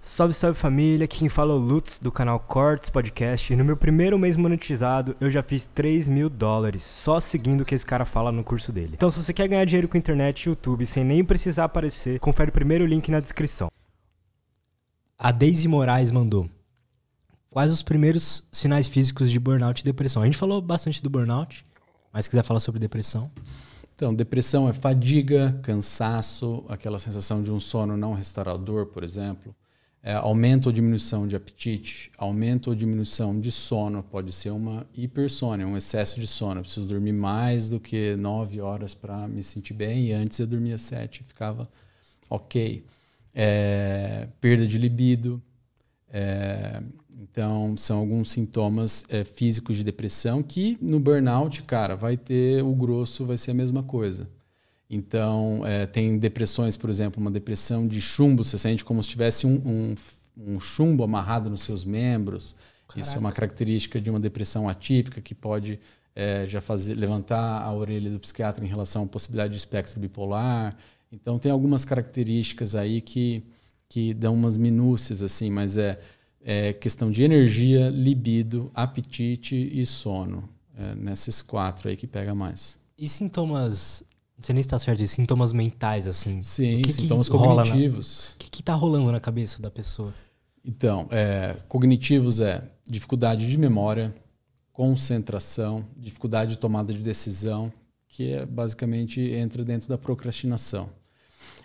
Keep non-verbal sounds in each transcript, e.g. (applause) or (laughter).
Salve, salve família, aqui quem fala é o Lutz do canal Cortes Podcast e no meu primeiro mês monetizado eu já fiz 3 mil dólares só seguindo o que esse cara fala no curso dele. Então se você quer ganhar dinheiro com internet e YouTube sem nem precisar aparecer, confere o primeiro link na descrição. A Daisy Moraes mandou. Quais os primeiros sinais físicos de burnout e depressão? A gente falou bastante do burnout, mas se quiser falar sobre depressão. Então, depressão é fadiga, cansaço, aquela sensação de um sono não restaurador, por exemplo é, aumento ou diminuição de apetite, aumento ou diminuição de sono, pode ser uma hipersônia, um excesso de sono. Eu preciso dormir mais do que nove horas para me sentir bem, e antes eu dormia sete, ficava ok. É, perda de libido. É, então, são alguns sintomas é, físicos de depressão que no burnout, cara, vai ter o grosso, vai ser a mesma coisa. Então, é, tem depressões, por exemplo, uma depressão de chumbo, você sente como se tivesse um, um, um chumbo amarrado nos seus membros. Caraca. Isso é uma característica de uma depressão atípica que pode é, já fazer levantar a orelha do psiquiatra em relação à possibilidade de espectro bipolar. Então, tem algumas características aí que, que dão umas minúcias, assim, mas é, é questão de energia, libido, apetite e sono. É nesses quatro aí que pega mais. E sintomas não sei nem se tá certo de sintomas mentais, assim. Sim, que sintomas que cognitivos. O que, que tá rolando na cabeça da pessoa? Então, é, cognitivos é dificuldade de memória, concentração, dificuldade de tomada de decisão, que é basicamente entra dentro da procrastinação.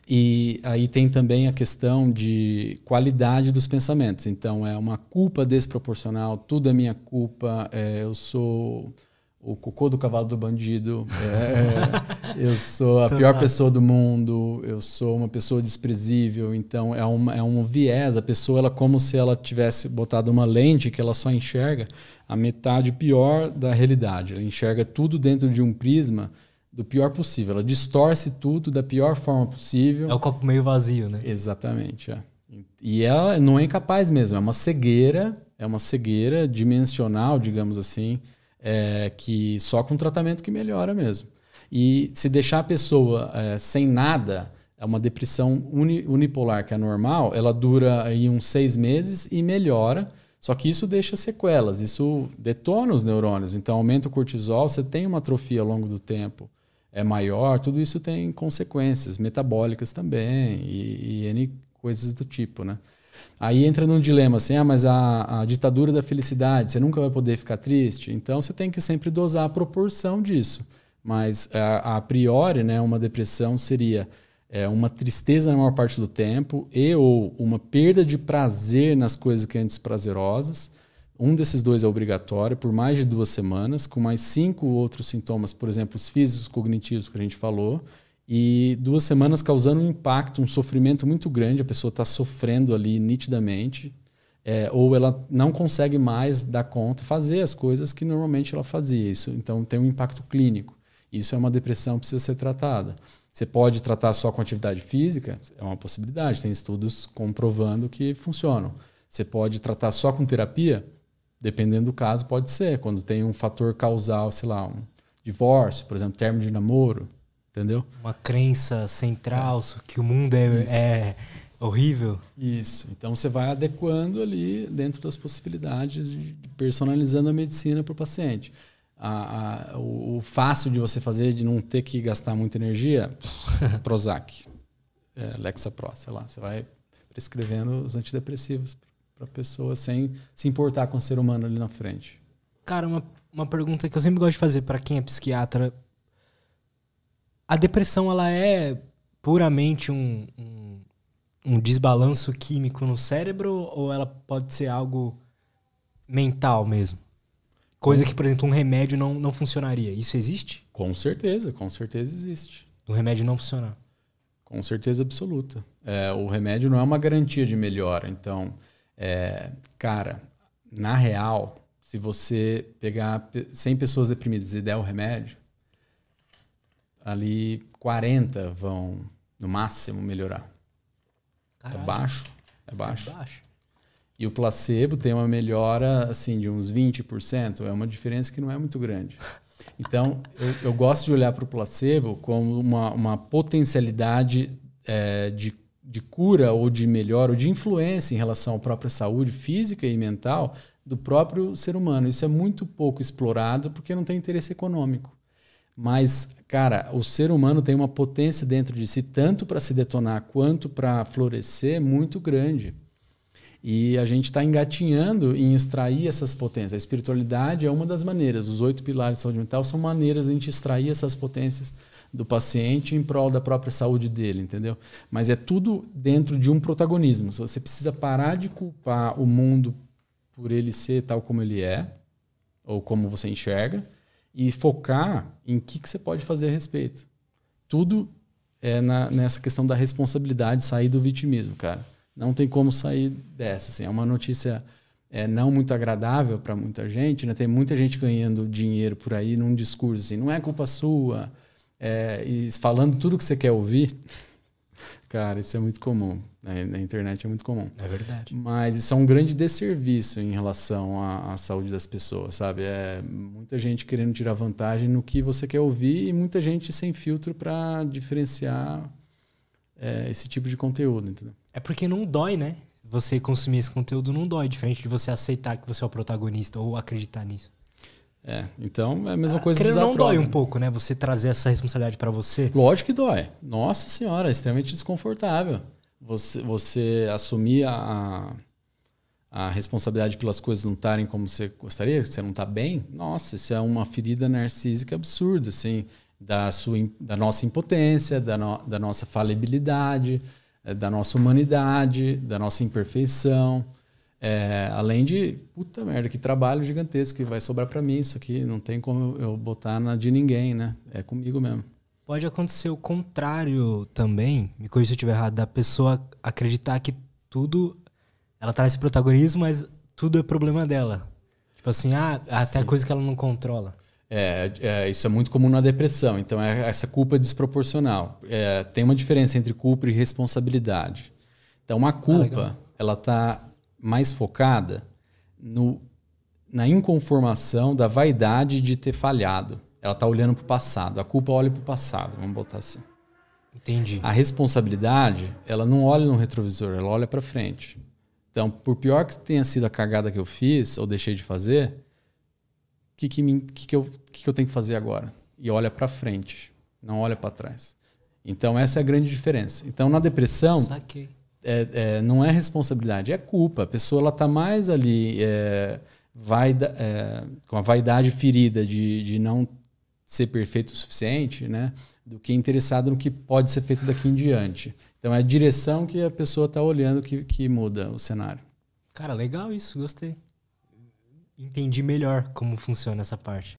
E aí tem também a questão de qualidade dos pensamentos. Então, é uma culpa desproporcional, tudo é minha culpa, é, eu sou o cocô do cavalo do bandido, é, (laughs) eu sou a pior pessoa do mundo, eu sou uma pessoa desprezível, então é, uma, é um viés, a pessoa ela como se ela tivesse botado uma lente que ela só enxerga a metade pior da realidade, ela enxerga tudo dentro de um prisma do pior possível, ela distorce tudo da pior forma possível. É o copo meio vazio, né? Exatamente, é. E ela não é incapaz mesmo, é uma cegueira, é uma cegueira dimensional, digamos assim, é, que só com tratamento que melhora mesmo. E se deixar a pessoa é, sem nada, é uma depressão uni, unipolar que é normal, ela dura aí uns seis meses e melhora. Só que isso deixa sequelas, isso detona os neurônios. Então aumenta o cortisol, você tem uma atrofia ao longo do tempo é maior, tudo isso tem consequências metabólicas também e, e N coisas do tipo, né? Aí entra num dilema assim, ah, mas a, a, ditadura da felicidade, você nunca vai poder ficar triste. Então você tem que sempre dosar a proporção disso. Mas a, a priori, né, uma depressão seria é, uma tristeza na maior parte do tempo e ou uma perda de prazer nas coisas que antes prazerosas. Um desses dois é obrigatório por mais de duas semanas, com mais cinco outros sintomas, por exemplo, os físicos cognitivos que a gente falou e duas semanas causando um impacto, um sofrimento muito grande, a pessoa está sofrendo ali nitidamente, é, ou ela não consegue mais dar conta, fazer as coisas que normalmente ela fazia. Isso, então tem um impacto clínico. Isso é uma depressão que precisa ser tratada. Você pode tratar só com atividade física, é uma possibilidade, tem estudos comprovando que funcionam. Você pode tratar só com terapia, dependendo do caso, pode ser. Quando tem um fator causal, sei lá, um divórcio, por exemplo, término de namoro, entendeu? Uma crença central é. que o mundo é, é, horrível. Isso. Então você vai adequando ali dentro das possibilidades, de personalizando a medicina para o paciente. A, o, o, fácil de você fazer, de não ter que gastar muita energia, (laughs) Prozac, é, Lexapro, sei lá. Você vai prescrevendo os antidepressivos para a pessoa sem se importar com o ser humano ali na frente. Cara, uma, uma pergunta que eu sempre gosto de fazer para quem é psiquiatra a depressão ela é puramente um, um, um, desbalanço químico no cérebro ou ela pode ser algo mental mesmo? Coisa que, por exemplo, um remédio não, não funcionaria. Isso existe? Com certeza, com certeza existe. O remédio não funcionar? Com certeza absoluta. É, o remédio não é uma garantia de melhora. Então, é, cara, na real, se você pegar 100 pessoas deprimidas e der o remédio, ali 40 vão, no máximo, melhorar. É Caralho. É baixo. É baixo. É baixo. E o placebo tem uma melhora assim de uns 20%. É uma diferença que não é muito grande. Então, eu, eu gosto de olhar para o placebo como uma, uma potencialidade é, de de cura ou de melhor ou de influência em relação à própria saúde física e mental do próprio ser humano. Isso é muito pouco explorado porque não tem interesse econômico. Mas, cara, o ser humano tem uma potência dentro de si, tanto para se detonar quanto para florescer, muito grande. E a gente está engatinhando em extrair essas potências. A espiritualidade é uma das maneiras. Os oito pilares de saúde mental são maneiras de a gente extrair essas potências do paciente em prol da própria saúde dele, entendeu? Mas é tudo dentro de um protagonismo. Você precisa parar de culpar o mundo por ele ser tal como ele é, ou como você enxerga, e focar em que, que você pode fazer a respeito. Tudo é na, nessa questão da responsabilidade, sair do vitimismo, cara. Não tem como sair dessa. Assim. É uma notícia é, não muito agradável para muita gente. Né? Tem muita gente ganhando dinheiro por aí num discurso assim, não é culpa sua, é, e falando tudo que você quer ouvir. Cara, isso é muito comum. Né? Na internet é muito comum. É verdade. Mas isso é um grande desserviço em relação à, à, saúde das pessoas, sabe? É muita gente querendo tirar vantagem no que você quer ouvir e muita gente sem filtro para diferenciar é, esse tipo de conteúdo, entendeu? É porque não dói, né? Você consumir esse conteúdo não dói, diferente de você aceitar que você é o protagonista ou acreditar nisso. É, então é a mesma ah, coisa ah, não dói um pouco, né? Você trazer essa responsabilidade para você. Lógico que dói. Nossa senhora, é extremamente desconfortável. Você, você assumir a, a responsabilidade pelas coisas não estarem como você gostaria, você não está bem. Nossa, isso é uma ferida narcísica absurda, assim, da, sua, da nossa impotência, da, no, da nossa falibilidade, é, da nossa humanidade, da nossa imperfeição. É, além de, puta merda, que trabalho gigantesco que vai sobrar para mim isso aqui. Não tem como eu botar na de ninguém, né? É comigo mesmo. Pode acontecer o contrário também, me corrija se eu estiver errado, da pessoa acreditar que tudo. Ela traz esse protagonismo, mas tudo é problema dela. Tipo assim, ah, até Sim. coisa que ela não controla. É, é, isso é muito comum na depressão. Então, é essa culpa desproporcional. É, tem uma diferença entre culpa e responsabilidade. Então, uma culpa, ah, ela está mais focada no, na inconformação da vaidade de ter falhado. Ela está olhando para o passado. A culpa olha para o passado, vamos botar assim. Entendi. A responsabilidade, ela não olha no retrovisor, ela olha para frente. Então, por pior que tenha sido a cagada que eu fiz ou deixei de fazer, o que, que, que, que, eu, que, que eu tenho que fazer agora? E olha para frente, não olha para trás. Então, essa é a grande diferença. Então, na depressão, Saquei é, é, não é responsabilidade, é culpa. A pessoa está mais ali é, vaida, é, com a vaidade ferida de, de não ser perfeito o suficiente, né? do que interessada no que pode ser feito daqui em diante. Então é a direção que a pessoa está olhando que, que muda o cenário. Cara, legal isso, gostei. Entendi melhor como funciona essa parte.